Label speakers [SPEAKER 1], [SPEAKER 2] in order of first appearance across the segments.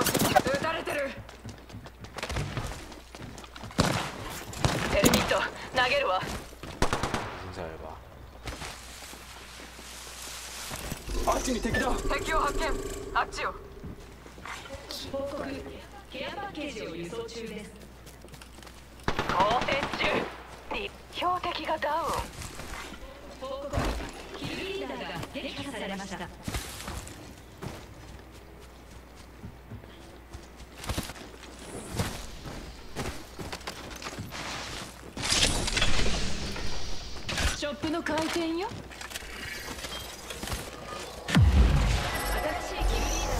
[SPEAKER 1] 撃たれてる。テルミット投げるわ。
[SPEAKER 2] あっちに敵だ。
[SPEAKER 1] 敵を発見。あっちよ
[SPEAKER 3] 報告ケアパッケージを輸送中です。
[SPEAKER 1] 好転中。に標的がダウン。
[SPEAKER 3] 報告キーリーダーが撃破されました。
[SPEAKER 1] ショップの開店よ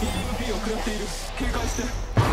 [SPEAKER 2] EMP を食らっている。警戒して。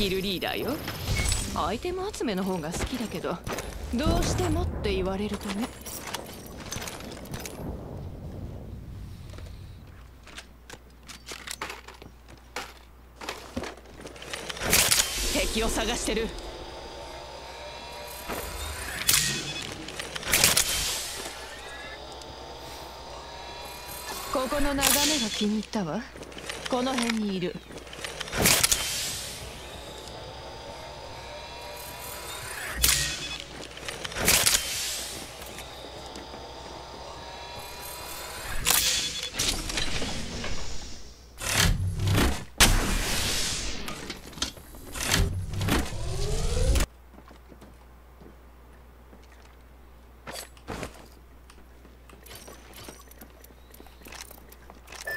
[SPEAKER 1] キルリーダーよ。アイテム集めの方が好きだけどどうしてもって言われるとね。敵を探してる。ここの眺めが気に入ったわ。この辺にいる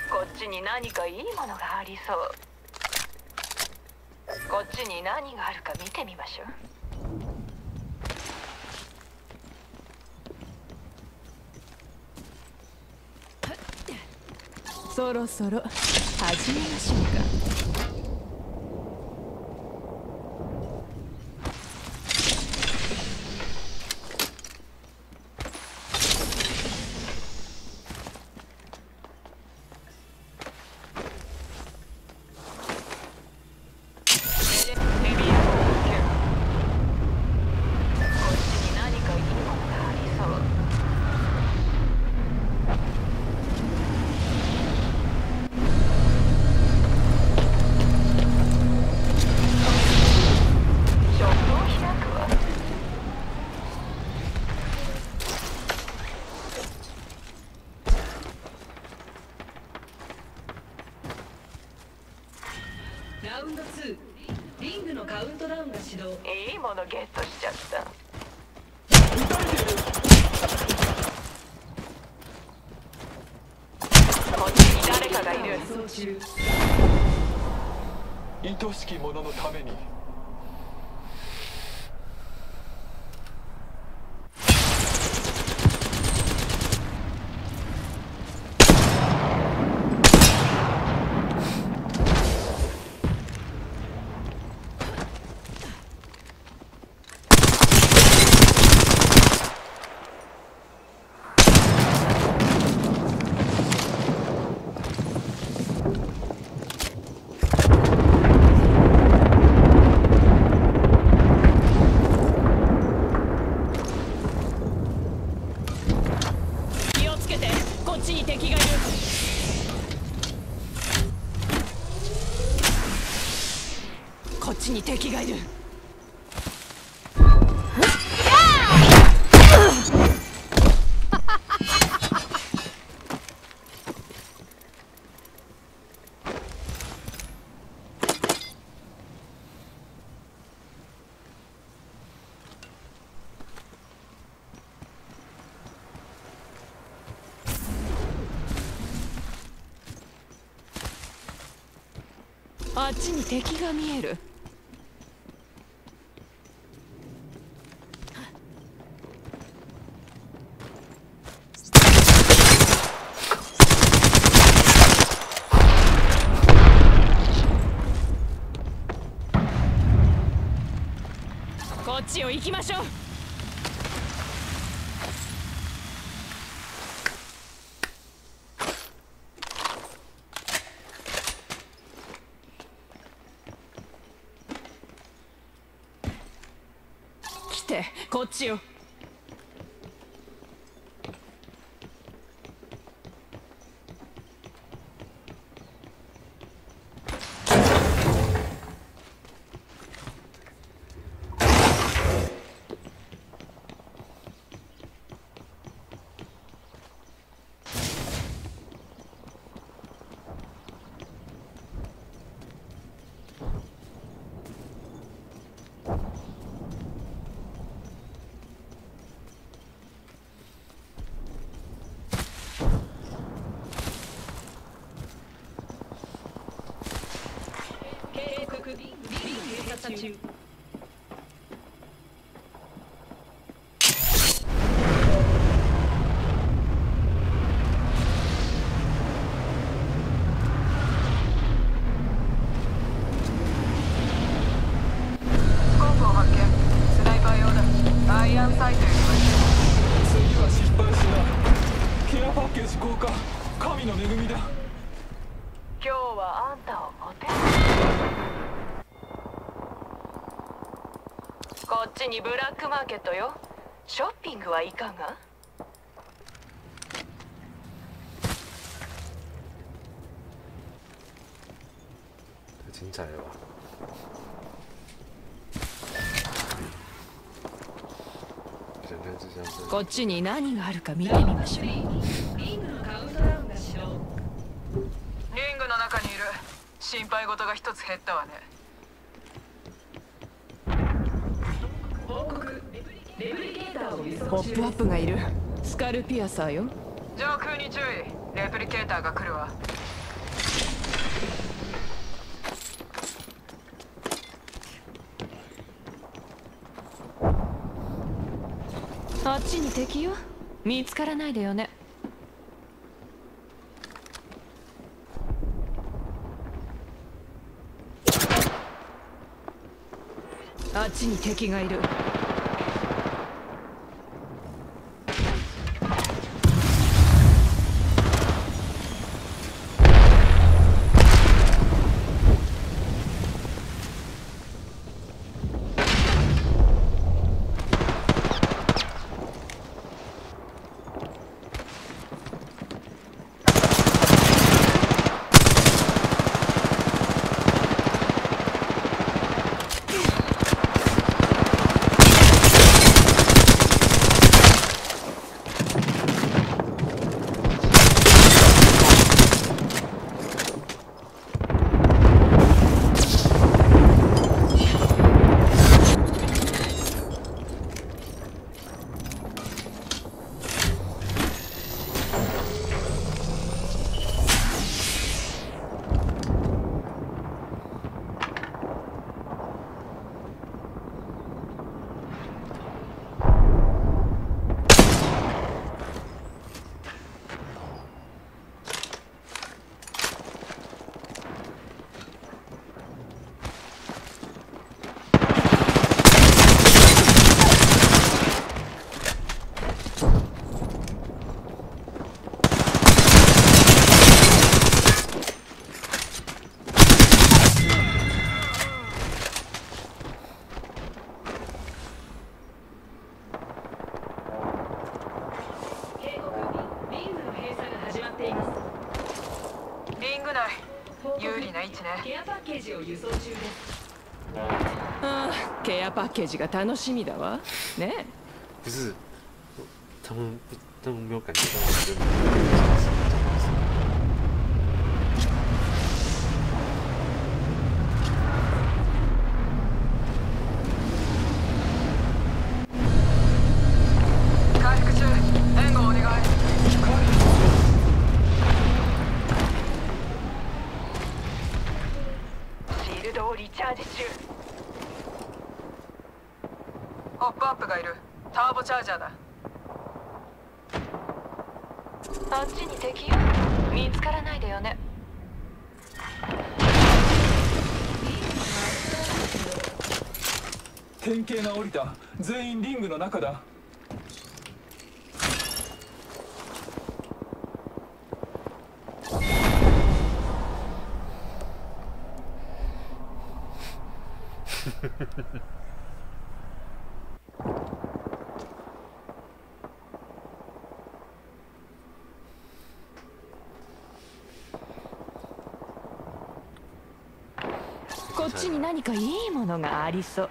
[SPEAKER 1] こっちに何かいいものがありそう。こっちに何があるか見てみましょう。そろそろ始めましょうか。
[SPEAKER 2] 者のために。
[SPEAKER 1] あっちに敵が見えるこっちを行きましょう来てこっちよ
[SPEAKER 3] 警告ビビ警
[SPEAKER 4] ちにブラックマーケットよ。ショッピングはいかが？
[SPEAKER 5] 精彩了吧？整个就像是
[SPEAKER 1] こっちに何があるか見てみましょう。
[SPEAKER 3] リングのカウントダウンが始動
[SPEAKER 4] リングの中にいる。心配事が一つ減ったわね
[SPEAKER 3] 報告レプリケーターを輸送中
[SPEAKER 1] ポップアップがいる。スカルピアサーよ。
[SPEAKER 4] 上空に注意。レプリケーターが来るわ。
[SPEAKER 1] あっちに敵よ。見つからないでよね。あっちに敵がいる
[SPEAKER 3] パッケージ
[SPEAKER 1] が楽しみだわね
[SPEAKER 5] 不是，他们不，他们没有感觉到我真的。
[SPEAKER 3] あっちに敵よ。見つからないでよね。
[SPEAKER 2] 典型が降りた。全員リングの中だ。
[SPEAKER 1] こっちに何かいいものがありそう。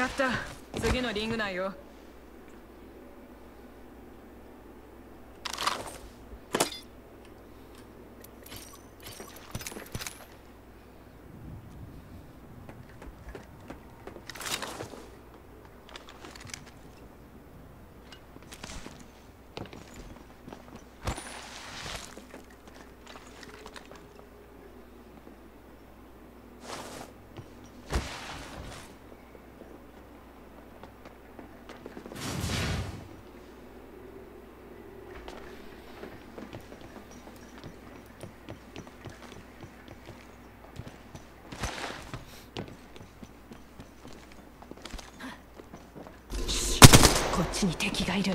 [SPEAKER 4] やった。次のリング内よ。
[SPEAKER 1] ちに敵がいる。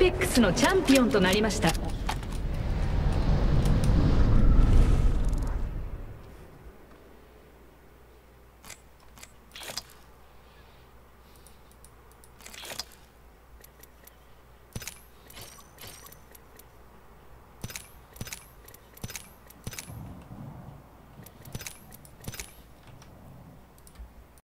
[SPEAKER 1] ペックスのチャンピオンとなりました。